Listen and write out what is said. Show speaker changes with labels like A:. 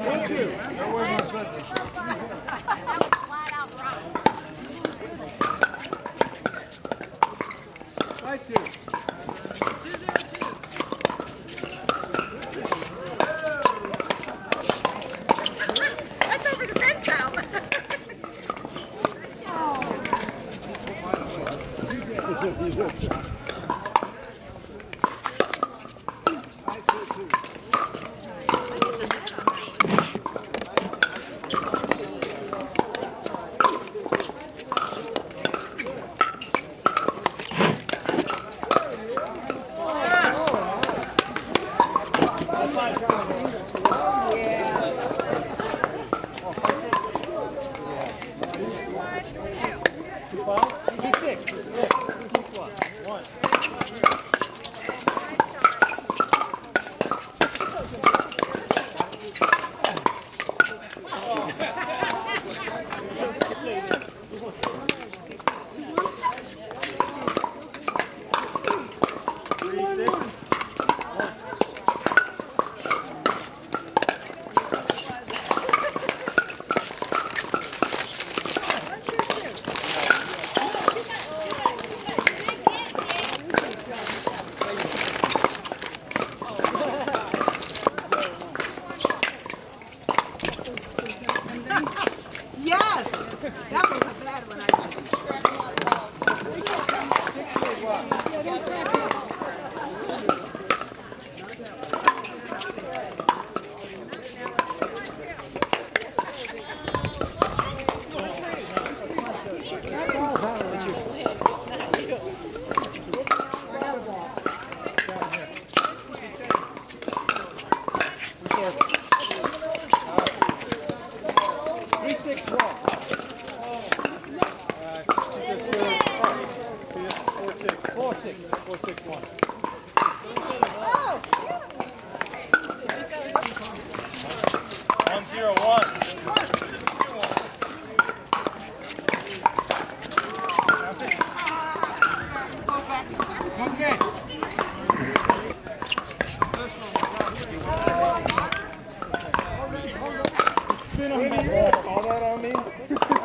A: Thank you. That wasn't. Thank One. yes! That was a bad one, I Thank you. six. Four six one. Spin
B: on me. All that on me.